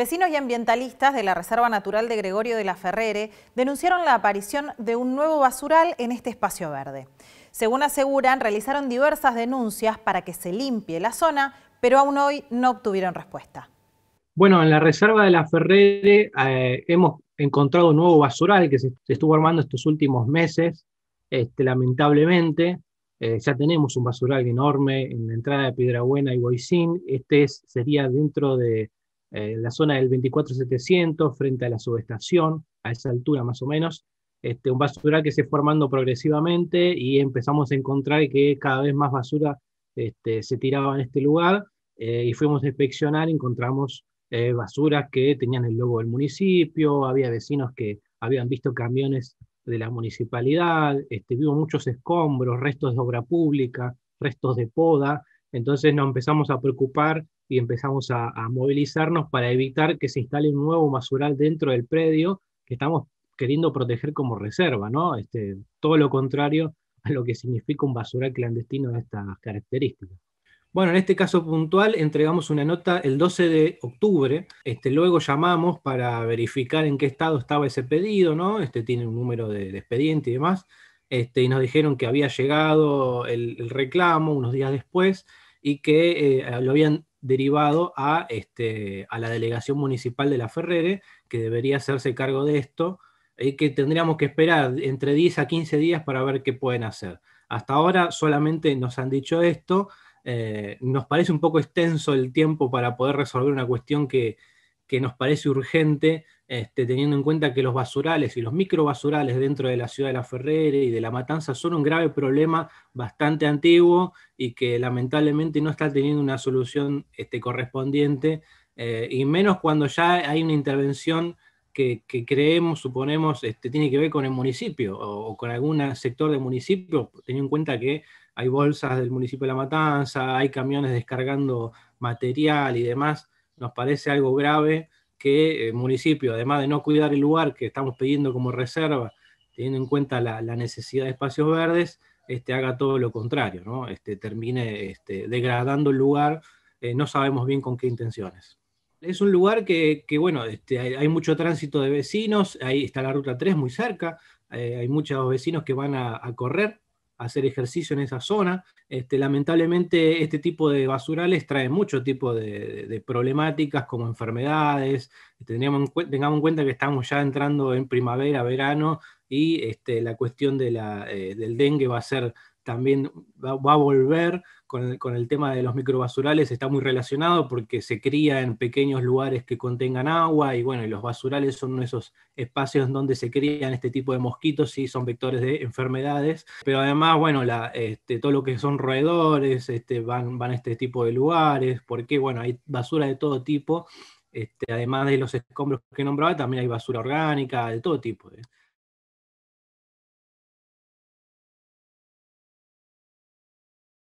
Vecinos y ambientalistas de la Reserva Natural de Gregorio de la Ferrere denunciaron la aparición de un nuevo basural en este espacio verde. Según aseguran, realizaron diversas denuncias para que se limpie la zona, pero aún hoy no obtuvieron respuesta. Bueno, en la Reserva de la Ferrere eh, hemos encontrado un nuevo basural que se, estuvo armando estos últimos meses, este, lamentablemente. Eh, ya tenemos un basural enorme en la entrada de Piedrabuena y Boisín. Este sería dentro de eh, la zona del 24700, frente a la subestación, a esa altura más o menos, este, un basural que se formando progresivamente y empezamos a encontrar que cada vez más basura este, se tiraba en este lugar eh, y fuimos a inspeccionar encontramos eh, basuras que tenían el logo del municipio, había vecinos que habían visto camiones de la municipalidad, este, vimos muchos escombros, restos de obra pública, restos de poda, entonces nos empezamos a preocupar y empezamos a, movilizarnos para evitar que se instale un nuevo basural dentro del predio que estamos queriendo proteger como reserva, ¿no? Este, todo lo contrario a lo que significa un basural clandestino de estas características. Bueno, en este caso puntual entregamos una nota el 12 de octubre, este, luego llamamos para verificar en qué estado estaba ese pedido, ¿no? Este tiene un número de, expediente y demás, este, y nos dijeron que había llegado el, reclamo unos días después y que eh, lo habían derivado a, este, a la delegación municipal de la Ferrere, que debería hacerse cargo de esto, y que tendríamos que esperar entre 10 a 15 días para ver qué pueden hacer. Hasta ahora solamente nos han dicho esto, eh, nos parece un poco extenso el tiempo para poder resolver una cuestión que, que nos parece urgente, este, teniendo en cuenta que los basurales y los microbasurales dentro de la ciudad de La Ferrere y de La Matanza son un grave problema bastante antiguo y que lamentablemente no está teniendo una solución este, correspondiente, eh, y menos cuando ya hay una intervención que, creemos, suponemos, este, tiene que ver con el municipio o, con algún sector del municipio, teniendo en cuenta que hay bolsas del municipio de La Matanza, hay camiones descargando material y demás, nos parece algo grave que el municipio, además de no cuidar el lugar que estamos pidiendo como reserva, teniendo en cuenta la, necesidad de espacios verdes, este, haga todo lo contrario, ¿no? este, termine este, degradando el lugar, eh, no sabemos bien con qué intenciones. Es un lugar que, bueno, hay, mucho tránsito de vecinos, ahí está la ruta 3 muy cerca, eh, hay muchos vecinos que van a correr hacer ejercicio en esa zona. Este, lamentablemente este tipo de basurales trae mucho tipo de, problemáticas como enfermedades. Tengamos, tengamos, en cuenta que estamos ya entrando en primavera, verano y este, la cuestión de la, eh, del dengue va a ser también va, a volver con el, tema de los microbasurales, está muy relacionado porque se cría en pequeños lugares que contengan agua y bueno, los basurales son esos espacios donde se crían este tipo de mosquitos y son vectores de enfermedades, pero además, bueno, este, todo lo que son roedores este, van, van a este tipo de lugares, porque bueno, hay basura de todo tipo, este, además de los escombros que nombraba, también hay basura orgánica, de todo tipo. ¿eh?